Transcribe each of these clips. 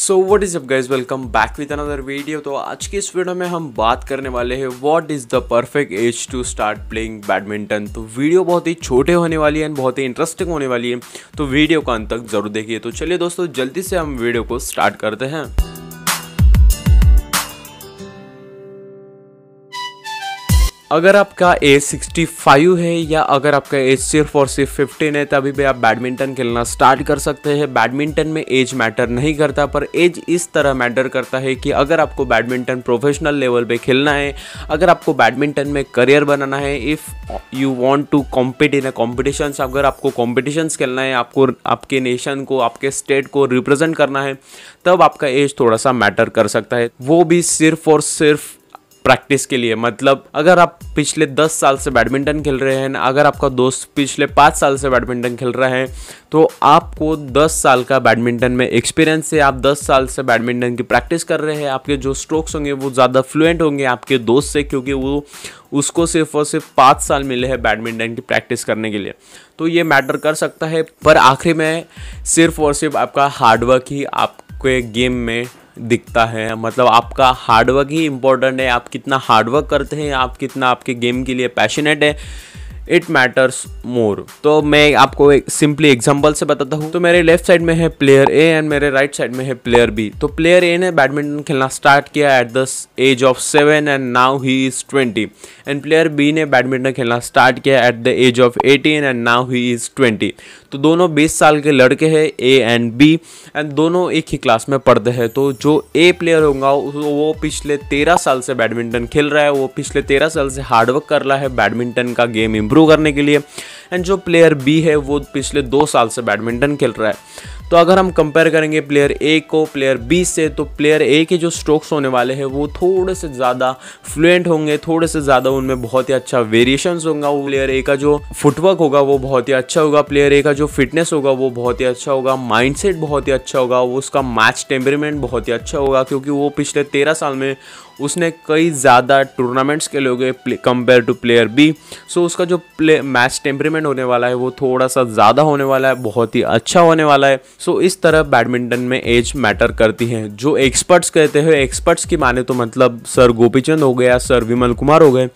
So what is up guys welcome back with another video तो आज की इस वीडियो में हम बात करने वाले हैं what is the perfect age to start playing badminton तो वीडियो बहुत ही छोटे होने वाली है एंड बहुत ही इंटरेस्टिंग होने वाली है। तो वीडियो का अंत तक ज़रूर देखिए। तो चलिए दोस्तों, जल्दी से हम वीडियो को स्टार्ट करते हैं। अगर आपका एज 65 है या अगर आपका एज सिर्फ़ और सिर्फ़ 15 है, तभी भी आप बैडमिंटन खेलना स्टार्ट कर सकते हैं। बैडमिंटन में एज मैटर नहीं करता, पर एज इस तरह मैटर करता है कि अगर आपको बैडमिंटन प्रोफेशनल लेवल पे खेलना है, अगर आपको बैडमिंटन में करियर बनाना है if you want to compete in a competitions अगर आपको कॉम्पिटिशन्स खेलना है, आपको, आपके नेशन को, आपके स्टेट को रिप्रेजेंट करना है, तब आपका एज थोड़ा सा मैटर कर सकता है। वो भी सिर्फ़ और सिर्फ़ प्रैक्टिस के लिए। मतलब अगर आप पिछले दस साल से बैडमिंटन खेल रहे हैं, अगर आपका दोस्त पिछले पाँच साल से बैडमिंटन खेल रहा है तो आपको दस साल का बैडमिंटन में एक्सपीरियंस है। आप दस साल से बैडमिंटन की प्रैक्टिस कर रहे हैं। आपके जो स्ट्रोक्स होंगे, वो ज़्यादा फ्लुएंट होंगे आपके दोस्त से, क्योंकि वो उसको सिर्फ़ और सिर्फ़ पाँच साल मिले हैं बैडमिंटन की प्रैक्टिस करने के लिए। तो ये मैटर कर सकता है, पर आखिरी में सिर्फ़ और सिर्फ़ आपका हार्डवर्क ही आपके गेम में दिखता है? मतलब आपका हार्डवर्क ही इम्पोर्टेंट है। आप कितना हार्डवर्क करते हैं? आप कितना आपके गेम के लिए पैशनेट है? इट मैटर्स मोर तो मैं आपको एक सिंपली एग्ज़ाम्पल से बताता हूँ। तो मेरे लेफ़्ट साइड में है प्लेयर ए एंड मेरे राइट साइड में है प्लेयर बी तो प्लेयर ए ने बैडमिंटन खेलना स्टार्ट किया at the age of seven and now he is twenty and player B ने बैडमिंटन खेलना स्टार्ट किया at the age of eighteen and now he is twenty तो दोनों 20 साल के लड़के हैं ए एंड बी एंड दोनों एक ही क्लास में पढ़ते हैं। तो जो ए प्लेयर होगा, वो पिछले तेरह साल से बैडमिंटन खेल रहा है। वो पिछले तेरह साल से हार्डवर्क कर रहा है। बैडमिंटन का गेम इम्प्रूव करने के लिए। एंड जो प्लेयर बी है, वो पिछले दो साल से बैडमिंटन खेल रहा है। तो अगर हम कंपेयर करेंगे प्लेयर ए को प्लेयर बी से तो प्लेयर ए के जो स्ट्रोक्स होने वाले हैं, वो थोड़े से ज़्यादा फ्लुएंट होंगे, थोड़े से ज़्यादा उनमें बहुत ही अच्छा वेरिएशंस होगा। वो प्लेयर ए का जो फुटवर्क होगा, वो बहुत ही अच्छा होगा। प्लेयर ए का जो फिटनेस होगा, वो बहुत ही अच्छा होगा। माइंडसेट बहुत ही अच्छा होगा। उसका मैच टेम्परमेंट बहुत ही अच्छा होगा, क्योंकि वो पिछले तेरह साल में उसने कई ज़्यादा टूर्नामेंट्स के लोग compare to player B so उसका जो प्ले मैच टेम्परमेंट होने वाला है, वो थोड़ा सा ज़्यादा होने वाला है, बहुत ही अच्छा होने वाला है। सो इस तरह बैडमिंटन में एज मैटर करती है। जो एक्सपर्ट्स कहते हैं एक्सपर्ट्स की माने तो मतलब सर गोपीचंद हो गया सर विमल कुमार हो गए।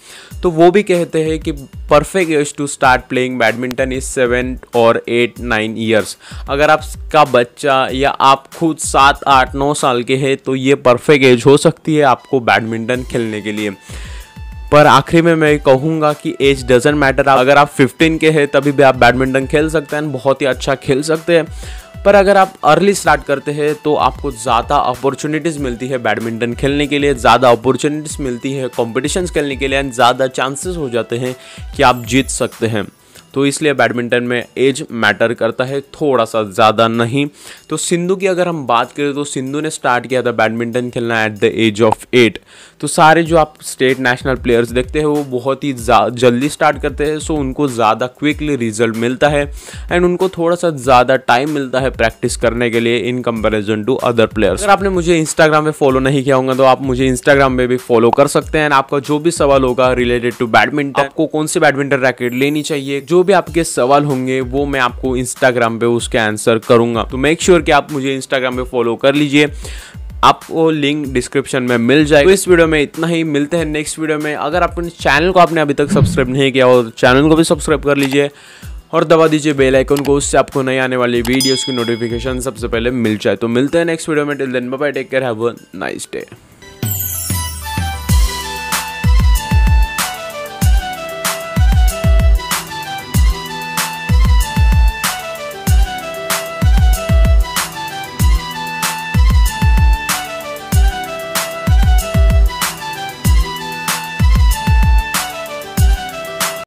तो वो भी कहते हैं कि perfect age to start playing badminton is seven और एट नाइन ईयर्स अगर आपका बच्चा या आप खुद सात, आठ, नौ साल के हैं तो ये परफेक्ट एज हो सकती है आपको बैडमिंटन खेलने के लिए। पर आखिरी में मैं कहूँगा कि एज डजेंट मैटर अगर आप 15 के हैं, तभी भी आप बैडमिंटन खेल सकते हैं, बहुत ही अच्छा खेल सकते हैं। पर अगर आप अर्ली स्टार्ट करते हैं तो आपको ज़्यादा अपॉर्चुनिटीज़ मिलती है बैडमिंटन खेलने के लिए, ज़्यादा अपॉर्चुनिटीज़ मिलती है कॉम्पिटिशन्स खेलने के लिए एंड ज़्यादा चांसेस हो जाते हैं कि आप जीत सकते हैं। तो इसलिए बैडमिंटन में एज मैटर करता है, थोड़ा सा ज़्यादा नहीं। तो सिंधु की अगर हम बात करें तो सिंधु ने स्टार्ट किया था बैडमिंटन खेलना at the age of eight तो सारे जो आप स्टेट नेशनल प्लेयर्स देखते हैं, वो बहुत ही जल्दी स्टार्ट करते हैं सो उनको ज़्यादा क्विकली रिज़ल्ट मिलता है। एंड उनको थोड़ा सा ज़्यादा टाइम मिलता है प्रैक्टिस करने के लिए in comparison to other players अगर आपने मुझे इंस्टाग्राम पे फॉलो नहीं किया होगा तो आप मुझे इंस्टाग्राम पे भी फॉलो कर सकते हैं। आपका जो भी सवाल होगा रिलेटेड टू बैडमिंटन आपको कौन सी बैडमिंटन रैकेट लेनी चाहिए, जो भी आपके सवाल होंगे, वो मैं आपको इंस्टाग्राम पे उसके आंसर करूँगा। तो मेक श्योर sure कि आप मुझे इंस्टाग्राम पे फॉलो कर लीजिए। आपको लिंक डिस्क्रिप्शन में मिल जाए तो इस वीडियो में इतना ही। मिलते हैं नेक्स्ट वीडियो में। अगर अपने चैनल को आपने अभी तक सब्सक्राइब नहीं किया हो चैनल को भी सब्सक्राइब कर लीजिए और दबा दीजिए बेल आइकन को। उससे आपको नई आने वाली वीडियोस की नोटिफिकेशन सबसे पहले मिल जाए। तो मिलते हैं नेक्स्ट वीडियो में। Till then bye take care have a nice day